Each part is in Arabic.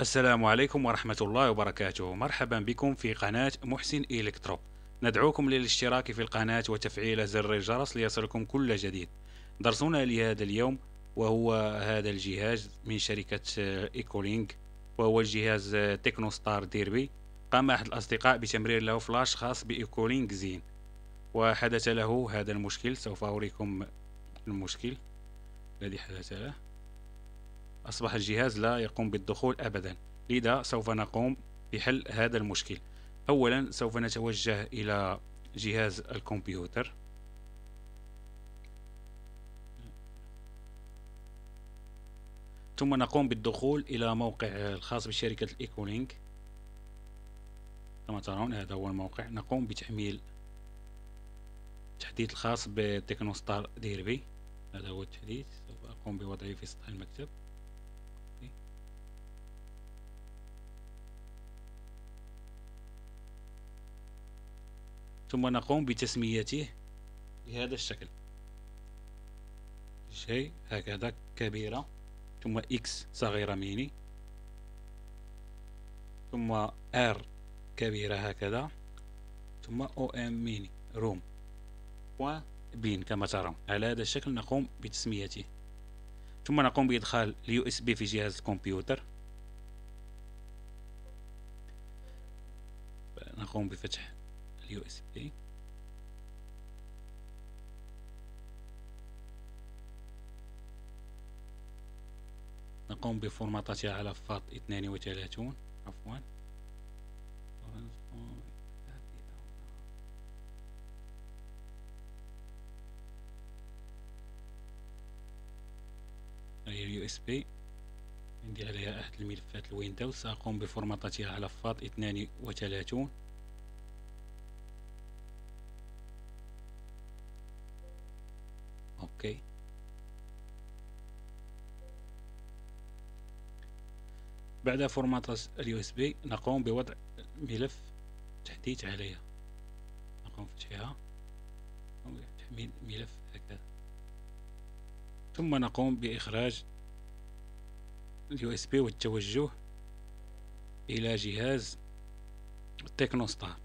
السلام عليكم ورحمة الله وبركاته. مرحبا بكم في قناة محسن إلكترو. ندعوكم للاشتراك في القناة وتفعيل زر الجرس ليصلكم كل جديد. درسنا لهذا اليوم وهو هذا الجهاز من شركة Echolink وهو الجهاز Technostar Derby. قام أحد الأصدقاء بتمرير له فلاش خاص ب Echolink Zen. وحدث له هذا المشكل سوف أوريكم المشكل الذي حدث له. أصبح الجهاز لا يقوم بالدخول أبدا لذا سوف نقوم بحل هذا المشكل. أولا سوف نتوجه إلى جهاز الكمبيوتر. ثم نقوم بالدخول إلى موقع الخاص بشركة الإيكولينك كما ترون هذا هو الموقع. نقوم بتحميل التحديث الخاص ب Technostar Derby. هذا هو التحديث. سوف أقوم بوضعه في سطح المكتب. ثم نقوم بتسميته بهذا الشكل. شيء هكذا كبيرة. ثم X صغيرة ميني. ثم R كبيرة هكذا. ثم O M mini. ROM. و bin كما ترون على هذا الشكل نقوم بتسميته. ثم نقوم بإدخال ال USB في جهاز الكمبيوتر. نقوم بفتح ال USB. نقوم بفورماتاتها على FAT 32 عفوا. هي ال USB. عندي عليها أحد الملفات ال Windows. سأقوم بفورماتاتها على FAT 32 OK بعد format ال USB نقوم بوضع ملف تحديث عليها نقوم بفتحها. تحميل ملف هكذا. ثم نقوم بإخراج ال USB والتوجه إلى جهاز Technostar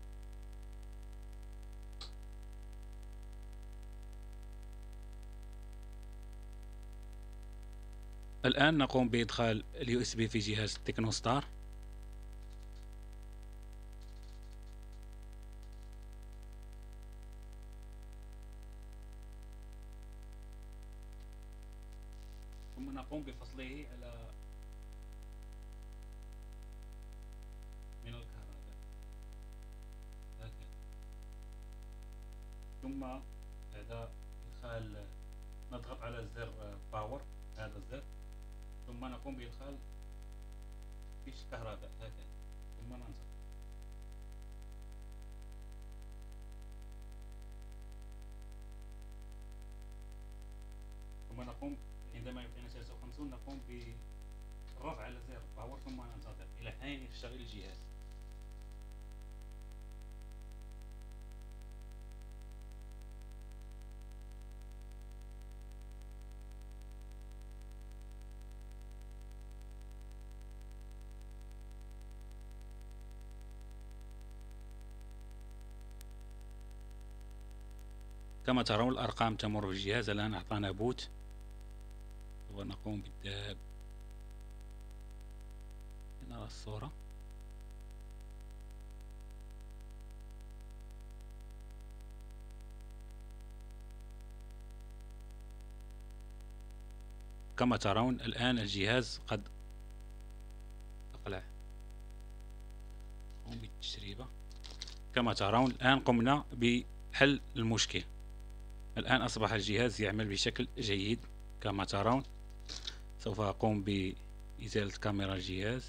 الآن نقوم بإدخال ال USB في جهاز Technostar. ثم نقوم بفصله على من الكهرباء. هكذا ثم بعد إدخال نضغط على زر باور هذا الزر ثم نقوم بإدخال فيش كهرباء هكذا. ثم ننزل ثم نقوم عندما يعطينا 53 نقوم بالرفع على زر ثم ننتظر إلى حين يشتغل الجهاز؟ كما ترون الأرقام تمر في الجهاز. الآن أعطانا بوت ونقوم بالذهاب نرى الصورة. كما ترون الآن الجهاز قد أقلع. كما ترون الآن قمنا بحل المشكل. الآن أصبح الجهاز يعمل بشكل جيد كما ترون. سوف أقوم بإزالة كاميرا الجهاز.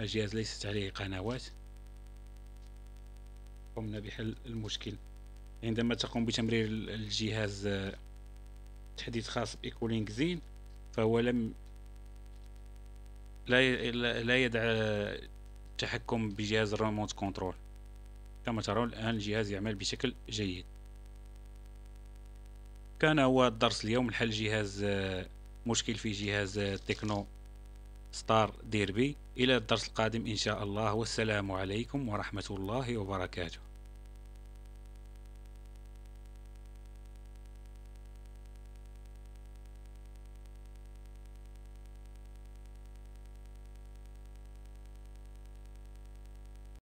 الجهاز ليست عليه قنوات. قمنا بحل المشكل. عندما تقوم بتمرير الجهاز تحديث خاص ب Echolink Zen فهو لم لا يدع التحكم بجهاز ال remote control. كما ترون الآن الجهاز يعمل بشكل جيد. كان هو الدرس اليوم الحل جهاز مشكل في جهاز Technostar Derby. إلى الدرس القادم إن شاء الله. والسلام عليكم ورحمة الله وبركاته.